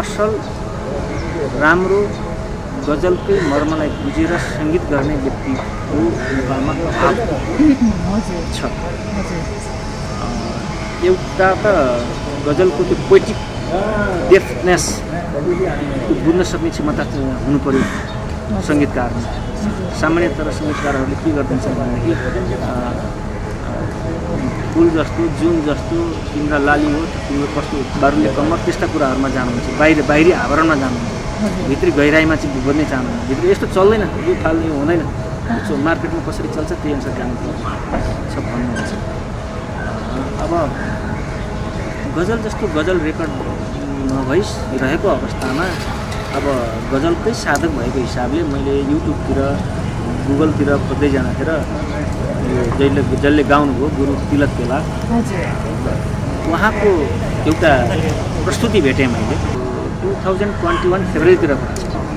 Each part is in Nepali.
असल राम्रो गजलकै मर्मलाई बुझेर सङ्गीत गर्ने व्यक्तिको नेपालमा अभाव छ। एउटा त गजलको त्यो पोइटिक डेफ्टनेस त्यो बुझ्न सक्ने क्षमता हुनु पऱ्यो सङ्गीतकारमा सामान्य तर सङ्गीतकारहरूले के गरिदिन्छन् भनेदेखि फुल जस्तो जुन जस्तो तिम्रो लाली हो तिम्रो कस्तो बारुले कम्मर त्यस्ता कुराहरूमा जानुहुन्छ। बाहिर बाहिरी आवरणमा जानुहुन्छ। भित्री गहिराइमा चाहिँ बुझ्नै चाहनुहुन्छ। भित्र यस्तो चल्दैन यो फाल्ने हुँदैन। सो मार्केटमा कसरी चल्छ त्यही अनुसार जानु छ भन्नुहुन्छ। अब गजल जस्तो गजल रेकर्ड रहेको अवस्थामा अब गजलकै साधक भएको हिसाबले मैले युट्युबतिर गुगलतिर खोज्दै जाँदाखेरि जसले जसले गाउनुभयो गुरु तिलक बेला हजुर। उहाँको एउटा प्रस्तुति भेटेँ मैले। टु थाउजन्ड ट्वेन्टी वान फेब्रुअरीतिरको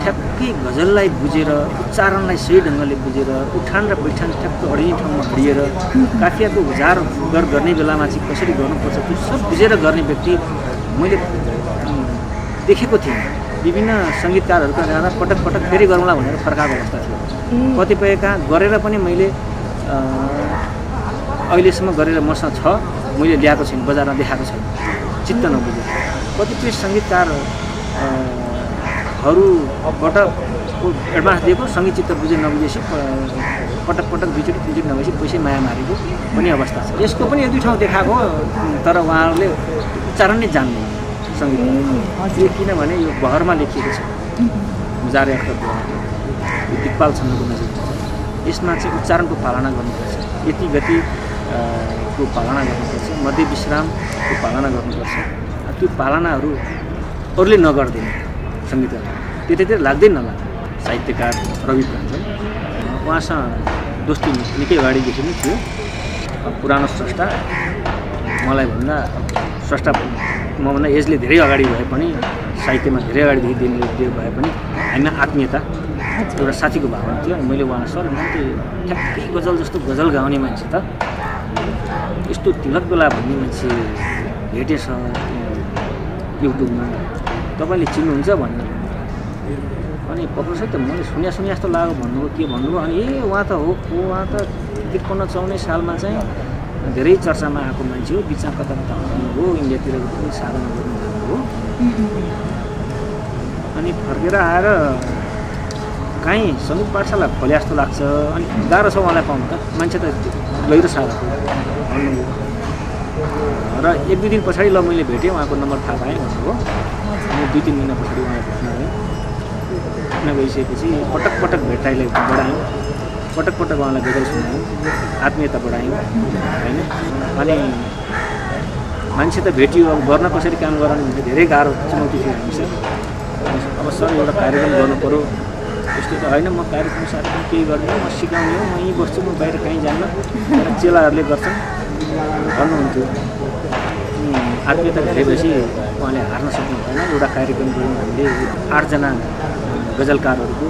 ठ्याक्कै गजललाई बुझेर उच्चारणलाई सही ढङ्गले बुझेर उठान र बैठान ठ्याक्क अडिने ठाउँमा हरिएर काफियाको उजार गर गर्ने बेलामा चाहिँ कसरी गर्नुपर्छ त्यो सब बुझेर गर्ने व्यक्ति मैले देखेको थिएँ विभिन्न सङ्गीतकारहरूका जाँदा पटक पटक फेरि गरौँला भनेर फर्काएको अवस्था थियो। ए। कतिपय कहाँ गरेर पनि मैले अहिलेसम्म गरेर मसँग छ मैले ल्याएको छैन बजारमा देखाएको छैन। चित्त नबुझेर। कतिपय सङ्गीतकार अ, हरूबाट एडभान्स दिएको सङ्गीत चित्त बुझे नबुझेपछि पटक पटक दुईचोटि तिनचोटि नभएपछि पैसै माया मारेको पनि अवस्था छ। यसको पनि एक दुई ठाउँ देखाएको तर उहाँहरूले उच्चारण नै जान्दैन सङ्गीत। यो किनभने यो बहरमा लेखिएको छ। मुजारे अख्तर दिक्पाल छन्दको नजिक यसमा चाहिँ उच्चारणको पालना गर्नुपर्छ। यति गति को पालना गर्नुपर्छ? मध्य विश्रामको पालना गर्नुपर्छ। त्यो पालनाहरू अरूले नगरिदिने सङ्गीतहरू त्यतैतिर लाग्दै नलाग्ने साहित्यकार रवि प्राञ्जल उहाँसँग दोस्ती निकै अगाडिदेखि नै थियो। पुरानो स्रष्टा मलाई भन्दा स्रष्टा मभन्दा एजले धेरै अगाडि भए पनि साहित्यमा धेरै अगाडिदेखि दिने भए पनि हामीमा आत्मीयता एउटा साथीको भावना थियो अनि मैले उहाँलाई सर म ठ्याक्कै गजल जस्तो गजल गाउने मान्छे त। यस्तो तिलक बेला भन्ने मान्छे भेटेछ युट्युबमा। तपाईँले चिन्नुहुन्छ भनेर अनि है त मैले सुन्या सुन्या जस्तो लाग्यो भन्नुभयो के भन्नुभयो अनि ए उहाँ त हो उहाँ त त्रिपन्न चौनै सालमा चाहिँ धेरै चर्चामा आएको मान्छे हो बिचमा कता कता आउनुभयो इन्डियातिर पनि साधना गर्नुभएको हो अनि फर्केर आएर काहीँ सङ्गीत पाठशाला खोले जस्तो लाग्छ अनि गाह्रो छ उहाँलाई पाउनु त। मान्छे त गहिरो साह्रो र एक दुई दिन पछाडि ल मैले भेटेँ उहाँको नम्बर थाहा पाएँ भन्नुभयो अनि दुई तिन महिना पछाडि उहाँलाई भेट्न गएँ। भेट्न गइसकेपछि पटक पटक भेटाइलाई बढायौँ। पटक पटक उहाँलाई गजल सुनायौँ। आत्मीयता बढायौँ होइन? अनि मान्छे त भेटियो अब गर्न कसरी काम गराउने धेरै गाह्रो चुनौती थियो। हामीसँग अब सर एउटा कार्यक्रम गर्नु पऱ्यो यस्तो त होइन म कार्यक्रम सार्यक्रम केही गर्दिनँ म सिकाउने हो म यहीँ बस्छु म बाहिर कहीँ जान्न। चेलाहरूले गर्छन्। भन्नुहुन्थ्यो। आत्मीयता धेरै भएपछि उहाँले हार्न सक्नु एउटा कार्यक्रम गऱ्यौँ हामीले। आठजना गजलकारहरूको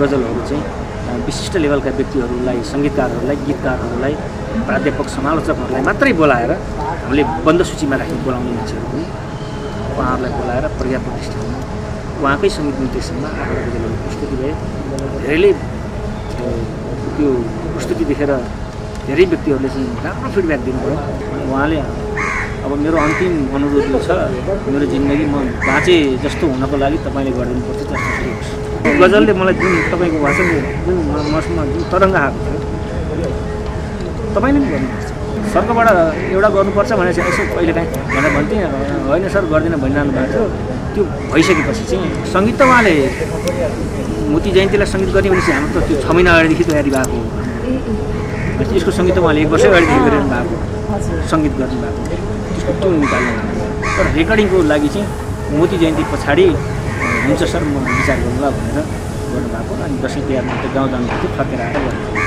गजलहरू चाहिँ विशिष्ट लेभलका व्यक्तिहरूलाई सङ्गीतकारहरूलाई गीतकारहरूलाई प्राध्यापक समालोचकहरूलाई मात्रै बोलाएर हामीले बन्द सूचीमा राख्यौँ बोलाउने मान्छेहरू पनि उहाँहरूलाई बोलाएर प्रज्ञा प्रतिष्ठानमा उहाँकै सङ्गीत निर्देशनमा गजलहरू प्रस्तुति भए धेरैले त्यो प्रस्तुति देखेर धेरै व्यक्तिहरूले चाहिँ राम्रो फिडब्याक दिनुभयो उहाँले अब मेरो अन्तिम अनुरोध यो छ मेरो जिन्दगी म बाँचे जस्तो हुनको लागि तपाईँले गरिदिनुपर्छ जस्तो गजलले मलाई जुन तपाईँको भाषाले जुन मसँग जुन तरङ्ग आएको थियो तपाईँले पनि गर्नुपर्छ सरकारबाट एउटा गर्नुपर्छ चाहिँ यसो कहिले काहीँ भनेर भन्थेँ होइन सर गर्दिनँ भनिरहनु भएको थियो। त्यो भइसकेपछि चाहिँ सङ्गीत त उहाँले मोती जयन्तीलाई सङ्गीत गर्ने भने चाहिँ हाम्रो त त्यो छ महिना अगाडिदेखि तयारी भएको हो। यसको सङ्गीत त उहाँले एक वर्षै अगाडिदेखि गरिरहनु भएको सङ्गीत गर्नु भएको। त्यसको ट्युन निकाल्नु तर रेकर्डिङको लागि चाहिँ मोती जयन्ती पछाडि हुन्छ सर म विचार गरौँला भनेर गर्नुभएको अनि दसैँ तिहारमा त गाउँ जानु थियो फर्केर आएर गर्नु